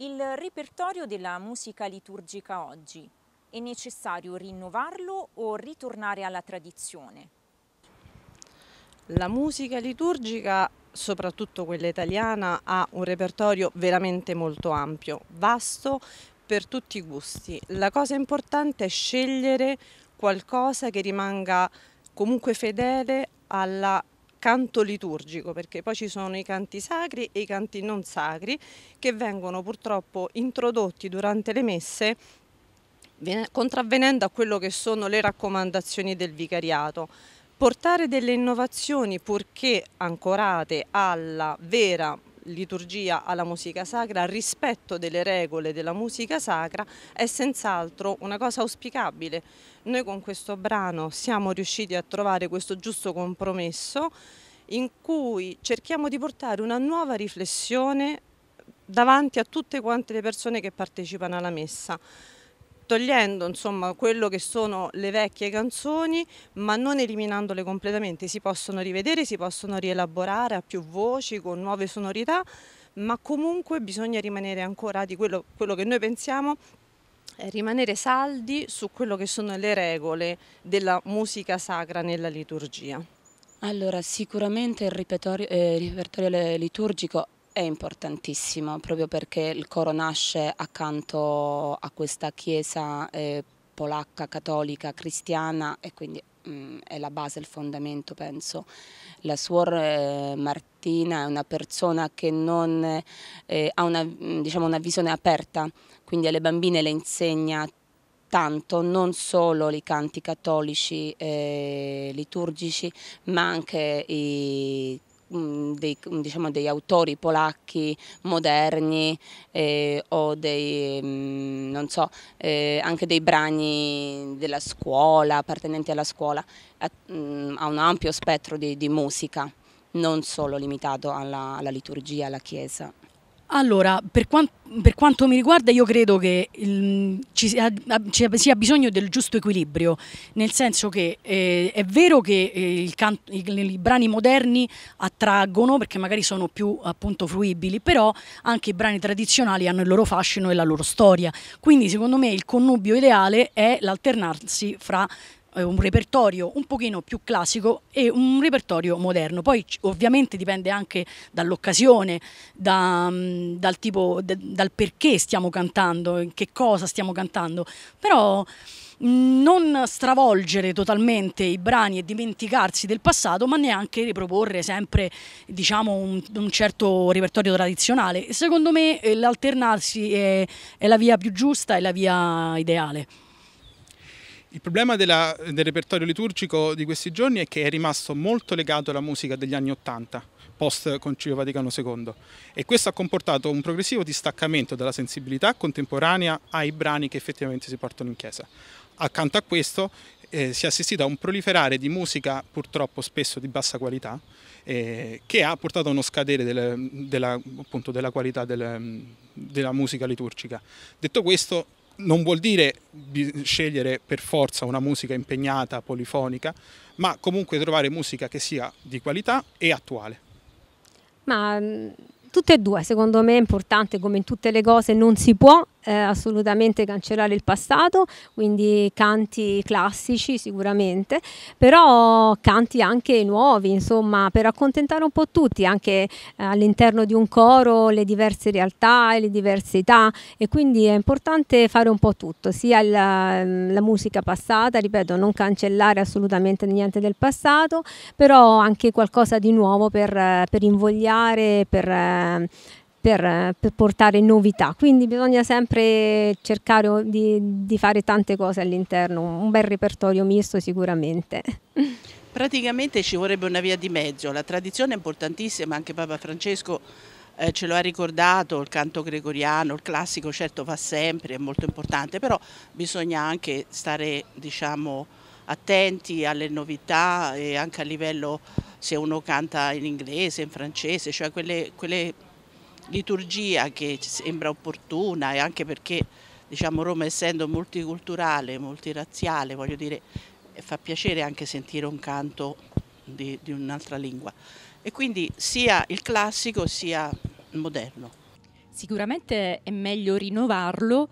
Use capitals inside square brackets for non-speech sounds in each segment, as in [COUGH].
Il repertorio della musica liturgica oggi è necessario rinnovarlo o ritornare alla tradizione? La musica liturgica, soprattutto quella italiana, ha un repertorio veramente molto ampio, vasto per tutti i gusti. La cosa importante è scegliere qualcosa che rimanga comunque fedele al canto liturgico, perché poi ci sono i canti sacri e i canti non sacri che vengono purtroppo introdotti durante le messe contravvenendo a quello che sono le raccomandazioni del vicariato. Portare delle innovazioni purché ancorate alla vera liturgia alla musica sacra, al rispetto delle regole della musica sacra, è senz'altro una cosa auspicabile. Noi con questo brano siamo riusciti a trovare questo giusto compromesso in cui cerchiamo di portare una nuova riflessione davanti a tutte quante le persone che partecipano alla messa togliendo insomma quello che sono le vecchie canzoni ma non eliminandole completamente, si possono rivedere, si possono rielaborare a più voci, con nuove sonorità, ma comunque bisogna rimanere ancorati, quello, quello che noi pensiamo è rimanere saldi su quello che sono le regole della musica sacra nella liturgia. Allora, sicuramente il eh, repertorio liturgico è importantissimo proprio perché il coro nasce accanto a questa chiesa eh, polacca, cattolica, cristiana e quindi mh, mm, è la base, il fondamento penso. La suor eh, Martina è una persona che non, eh, ha una, mm, diciamo, una visione aperta, quindi alle bambine le insegna tanto non solo i canti cattolici eh, liturgici ma anche i dei, mm, diciamo, degli autori polacchi moderni eh, o dei, mm, non so, eh, anche dei brani della scuola, appartenenti alla scuola, ha, ha un ampio spettro di, di, musica, non solo limitato alla, alla liturgia, alla chiesa. Allora, per, quant per, quanto mi riguarda io credo che il, ci, sia, ci, sia, bisogno del giusto equilibrio, nel senso che eh, è vero che eh, il i, i, brani moderni attraggono perché magari sono più appunto fruibili, però anche i brani tradizionali hanno il loro fascino e la loro storia. Quindi secondo me il connubio ideale è l'alternarsi fra un repertorio un pochino più classico e un repertorio moderno. Poi ovviamente dipende anche dall'occasione, da, mm, dal tipo, dal perché stiamo cantando, in che cosa stiamo cantando, però mm, non stravolgere totalmente i brani e dimenticarsi del passato, ma neanche riproporre sempre diciamo, un, un certo repertorio tradizionale. Secondo me eh, l'alternarsi è, è la via più giusta, è la via ideale. Il problema della, del repertorio liturgico di questi giorni è che è rimasto molto legato alla musica degli anni Ottanta, post Concilio Vaticano II, e questo ha comportato un progressivo distaccamento dalla sensibilità contemporanea ai brani che effettivamente si portano in chiesa. Accanto a questo eh, si è assistito a un proliferare di musica purtroppo spesso di bassa qualità, eh, che ha portato a uno scadere del, della, appunto, della, qualità del, della musica liturgica. Detto questo, non vuol dire scegliere per forza una musica impegnata, polifonica, ma comunque trovare musica che sia di qualità e attuale. Ma tutte e due, secondo me è importante come in tutte le cose, non si può eh, assolutamente cancellare il passato, quindi canti classici sicuramente, però canti anche nuovi, insomma, per accontentare un po' tutti, anche eh, all'interno di un coro le diverse realtà e le diverse età e quindi è importante fare un po' tutto, sia la, la musica passata, ripeto, non cancellare assolutamente niente del passato, però anche qualcosa di nuovo per, per invogliare, per eh, per, per, portare novità, quindi bisogna sempre cercare di, di fare tante cose all'interno, un bel repertorio misto sicuramente. [LAUGHS] Praticamente ci vorrebbe una via di mezzo, la tradizione è importantissima, anche Papa Francesco eh, ce lo ha ricordato, il canto gregoriano, il classico certo va sempre, è molto importante, però bisogna anche stare diciamo, attenti alle novità e anche a livello se uno canta in inglese, in francese, cioè quelle, quelle liturgia che sembra opportuna e anche perché diciamo, Roma essendo multiculturale, multirazziale, voglio dire, fa piacere anche sentire un canto di, di un'altra lingua. E quindi sia il classico sia il moderno. Sicuramente è meglio rinnovarlo,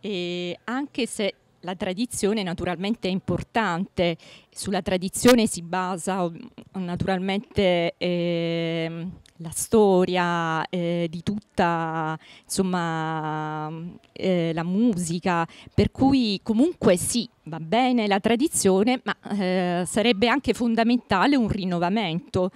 eh, anche se la tradizione naturalmente è importante, sulla tradizione si basa naturalmente eh, la storia eh, di tutta insomma, eh, la musica, per cui comunque sì, va bene la tradizione, ma eh, sarebbe anche fondamentale un rinnovamento